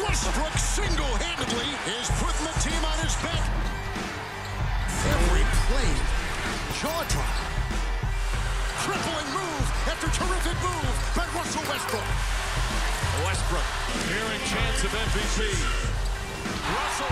Westbrook single-handedly is putting the team on his back. Every play, jaw-dropping. Crippling move after terrific move by Russell Westbrook. Westbrook, here in chance of MVP. Russell